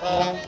Tchau.